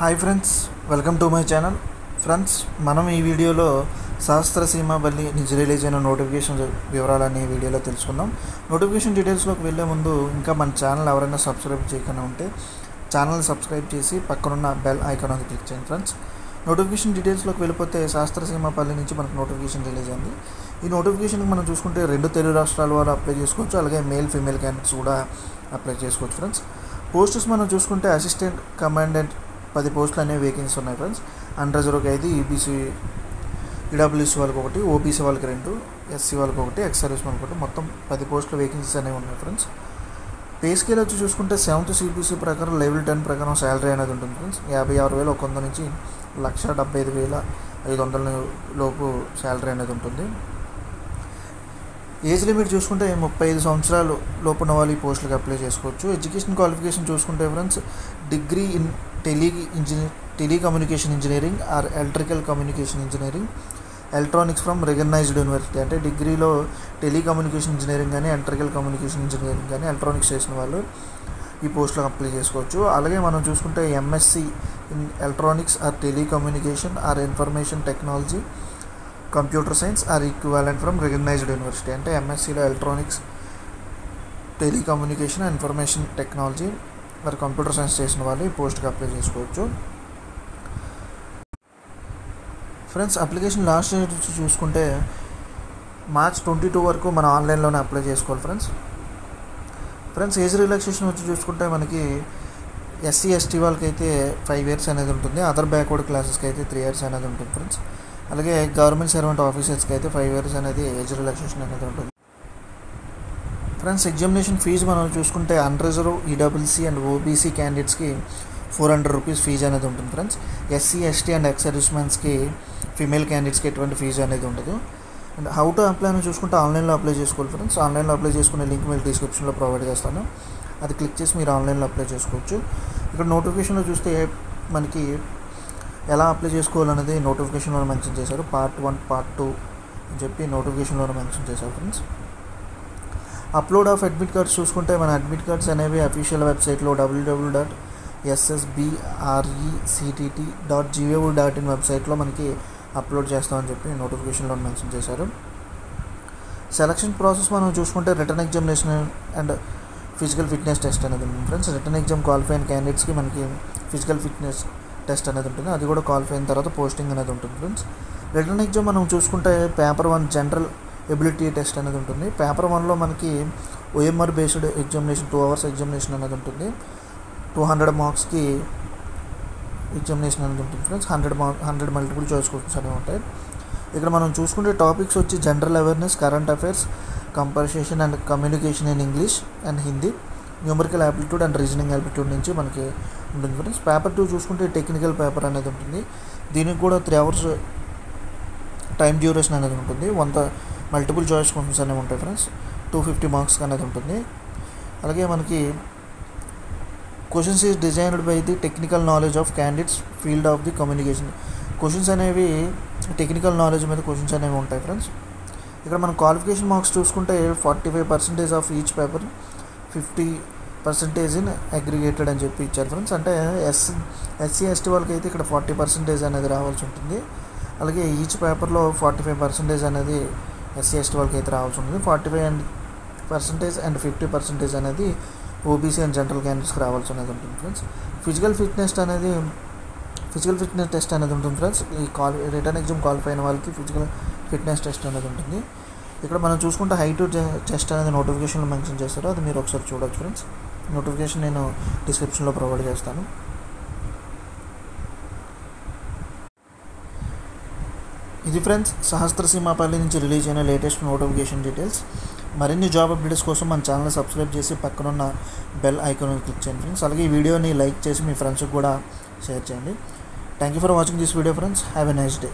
Hi friends welcome to my channel friends మనం ఈ వీడియోలో సహస్ర సీమాబల్లి నుంచి రిలీజ్ అయిన నోటిఫికేషన్ వివరాలని వీడియోలో తెలుసుకుందాం. నోటిఫికేషన్ డీటెయిల్స్లోకి వెళ్ళే ముందు ఇంకా మన ఛానల్ ఎవరైనా సబ్స్క్రైబ్ చేయకుండా ఉంటే ఛానల్ సబ్స్క్రైబ్ చేసి పక్కనున్న బెల్ ఐకాన్ అది క్లిక్ చేయండి ఫ్రెండ్స్ నోటిఫికేషన్ డీటెయిల్స్లోకి వెళ్ళిపోతే శాస్త్ర సీమాపల్లి నుంచి మనకు నోటిఫికేషన్ రిలీజ్ అయింది. ఈ నోటిఫికేషన్కి మనం చూసుకుంటే రెండు తెలుగు రాష్ట్రాల వారు అప్లై చేసుకోవచ్చు అలాగే మేల్ ఫీమేల్ క్యాండిడేట్స్ కూడా అప్లై చేసుకోవచ్చు ఫ్రెండ్స్ పోస్టర్స్ మనం చూసుకుంటే అసిస్టెంట్ కమాండెంట్ పది పోస్టులు అనేవి వేకెన్సీ ఉన్నాయి ఫ్రెండ్స్ అన్రిజర్వ్కి ఐదు ఈబీసీ ఈడబ్ల్యూసీ వాళ్ళకి ఒకటి ఓబీసీ వాళ్ళకి రెండు ఎస్సీ వాళ్ళకి ఒకటి ఎక్స్ సర్వీస్ వాళ్ళకి ఒకటి. మొత్తం పది పోస్టుల వేకెన్సీస్ అనేవి ఉన్నాయి ఫ్రెండ్స్ పే స్కేల్ వచ్చి చూసుకుంటే సెవెంత్ సిబిసి ప్రకారం లెవెల్ టెన్ ప్రకారం శాలరీ అనేది ఉంటుంది ఫ్రెండ్స్ యాభై ఆరు వేల ఒక వంద నుంచి లక్ష డెబ్బై ఐదు వేల ఐదు వందల లోపు శాలరీ అనేది ఉంటుంది. ఏజ్ లిమిట్ చూసుకుంటే ముప్పై ఐదు సంవత్సరాలు లోపున వాళ్ళు ఈ పోస్టులకు అప్లై చేసుకోవచ్చు. ఎడ్యుకేషన్ క్వాలిఫికేషన్ చూసుకుంటే friends degree in tele engineer telecommunication engineering or electrical communication engineering electronics from recognised university అంటే డిగ్రీలో టెలికమ్యూనికేషన్ ఇంజనీరింగ్ కానీ ఎలక్ట్రికల్ కమ్యూనికేషన్ ఇంజనీరింగ్ కానీ ఎలక్ట్రానిక్స్ చేసిన వాళ్ళు ఈ పోస్టులకు అప్లై చేసుకోవచ్చు. అలాగే మనం చూసుకుంటే MSc in electronics or telecommunication or information technology computer science or equivalent from recognised university. అంటే ఎంఎస్సిలో ఎలక్ట్రానిక్స్ టెలికమ్యూనికేషన్ ఇన్ఫర్మేషన్ టెక్నాలజీ మరి కంప్యూటర్ సైన్స్ చేసిన వాళ్ళు ఈ పోస్ట్కి అప్లై చేసుకోవచ్చు. ఫ్రెండ్స్ అప్లికేషన్ లాస్ట్ డేట్ చూసుకుంటే మార్చ్ ట్వంటీ టూ వరకు మనం ఆన్లైన్లోనే అప్లై చేసుకోవాలి ఫ్రెండ్స్. ఫ్రెండ్స్ ఏజ్ రిలాక్సేషన్ వచ్చి చూసుకుంటే మనకి ఎస్సీ ఎస్టీ వాళ్ళకి అయితే ఫైవ్ ఇయర్స్ అనేది ఉంటుంది. అదర్ బ్యాక్వర్డ్ క్లాసెస్కి అయితే త్రీ ఇయర్స్ అనేది ఉంటుంది ఫ్రెండ్స్. అలాగే గవర్నమెంట్ సర్వెంట్ ఆఫీసర్స్కి అయితే ఫైవ్ ఇయర్స్ అనేది ఏజ్ రిలాక్సేషన్ అనేది ఉంటుంది. ఫ్రెండ్స్ ఎగ్జామినేషన్ ఫీజు మనం చూసుకుంటే అన్రిజర్వ్ ఈడబ్ల్యూసీ అండ్ ఓబీసీ క్యాండిడేట్స్కి ఫోర్ హండ్రెడ్ రూపీస్ ఫీజు అనేది ఉంటుంది friends. SC ST and ex సర్వీస్మెన్స్కి female క్యాండిడేట్స్కి ఎటువంటి ఫీజు అనేది ఉండదు. అండ్ హౌ టు అప్లై అని చూసుకుంటే ఆన్లైన్లో అప్లై చేసుకోవాలి ఫ్రెండ్స్. ఆన్లైన్లో అప్లై చేసుకునే లింక్ మీరు డిస్క్రిప్షన్లో ప్రొవైడ్ చేస్తాను. అది క్లిక్ చేసి మీరు ఆన్లైన్లో అప్లై చేసుకోవచ్చు. ఇక్కడ నోటిఫికేషన్లో చూస్తే మనకి ఎలా అప్లై చేసుకోవాలనేది నోటిఫికేషన్లో మెన్షన్ చేశారు. పార్ట్ వన్ పార్ట్ టూ అని చెప్పి నోటిఫికేషన్లో మెన్షన్ చేశారు friends upload of admit cards చూసుకుంటే మన అడ్మిట్ కార్డ్స్ అనేవి అఫీషియల్ వెబ్సైట్లో డబ్ల్యూడబ్ల్యూ డాట్ ఎస్ఎస్బిఆర్ఈసిటిటి డాట్ జీఓ డాట్ ఇన్ వెబ్సైట్లో మనకి అప్లోడ్ చేస్తామని చెప్పి నోటిఫికేషన్లో మెన్షన్ చేశారు. సెలక్షన్ ప్రాసెస్ మనం చూసుకుంటే written examination and physical fitness test అనేది ఫ్రెండ్స్ రిటర్న్ ఎగ్జామ్ క్వాలిఫై అయిన క్యాండిడేట్స్కి మనకి ఫిజికల్ ఫిట్నెస్ టెస్ట్ అనేది ఉంటుంది. అది కూడా క్వాలిఫై అయిన తర్వాత పోస్టింగ్ అనేది ఉంటుంది ఫ్రెండ్స్. రిటర్న్ ఎగ్జామ్ మనం చూసుకుంటే paper one general ability test అనేది ఉంటుంది. పేపర్ వన్లో మనకి OMR based examination two hours examination అనేది ఉంటుంది. టూ హండ్రెడ్ మార్క్స్కి ఎగ్జామినేషన్ అనేది ఉంటుంది friends. Hundred mark hundred multiple choice questions అనేవి ఉంటాయి. ఇక్కడ మనం చూసుకుంటే టాపిక్స్ వచ్చి general awareness current affairs conversation and communication in English and Hindi. Numerical aptitude and reasoning aptitude నుంచి మనకి ఉంటుంది. ఫ్రెండ్స్ పేపర్ టూ చూసుకుంటే టెక్నికల్ పేపర్ అనేది ఉంటుంది. దీనికి కూడా త్రీ అవర్స్ టైం డ్యూరేషన్ అనేది ఉంటుంది. వంద మల్టిపుల్ చాయిస్ క్వశ్చన్స్ అనేవి ఉంటాయి ఫ్రెండ్స్ టూ ఫిఫ్టీ మార్క్స్ అనేది ఉంటుంది. అలాగే మనకి questions is designed by the technical knowledge of candidates field of the communication questions అనేవి టెక్నికల్ నాలెడ్జ్ మీద క్వశ్చన్స్ అనేవి ఉంటాయి ఫ్రెండ్స్ ఇక్కడ మనం క్వాలిఫికేషన్ మార్క్స్ చూసుకుంటే forty five percentage of each paper fifty percentage in aggregated అని చెప్పి ఇచ్చారు ఫ్రెండ్స్ అంటే ఎస్ ఎస్సీ ఎస్టీ వాళ్ళకి అయితే ఇక్కడ ఫార్టీ పర్సెంటేజ్ అనేది రావాల్సి ఉంటుంది. అలాగే ఈచ్ పేపర్లో ఫార్టీ ఫైవ్ పర్సెంటేజ్ అనేది ఎస్సీ ఎస్టీ వాళ్ళకి అయితే రావాల్సి ఉంటుంది. Forty five and percentage and fifty percentage అనేది ఓబీసీ అండ్ జనరల్ క్యాండిడేట్స్కి రావాల్సి అనేది ఉంటుంది ఫ్రెండ్స్ ఫిజికల్ ఫిట్నెస్ అనేది ఫిజికల్ ఫిట్నెస్ టెస్ట్ అనేది ఉంటుంది ఫ్రెండ్స్ ఈ క్వాలి రిటర్న్ ఎగ్జామ్ క్వాలిఫై అయిన వాళ్ళకి ఫిజికల్ ఫిట్నెస్ టెస్ట్ అనేది ఉంటుంది. ఇక్కడ మనం చూసుకుంటే హై టు చెస్ట్ అనేది నోటిఫికేషన్లో మెన్షన్ చేస్తారు అది మీరు ఒకసారి చూడొచ్చు ఫ్రెండ్స్. నోటిఫికేషన్ నేను డిస్క్రిప్షన్లో ప్రొవైడ్ చేస్తాను. ఇది ఫ్రెండ్స్ సహస్రసీమాపల్లి నుంచి రిలీజ్ అయిన లేటెస్ట్ నోటిఫికేషన్ డీటెయిల్స్. మరిన్ని జాబ్ అప్డేట్స్ కోసం మన ఛానల్ సబ్స్క్రైబ్ చేసి పక్కనున్న బెల్ ఐకాన్ క్లిక్ చేయండి ఫ్రెండ్స్. అలాగే ఈ వీడియోని లైక్ చేసి మీ ఫ్రెండ్స్కి కూడా షేర్ చేయండి. Thank you for watching this video friends. Have a nice day.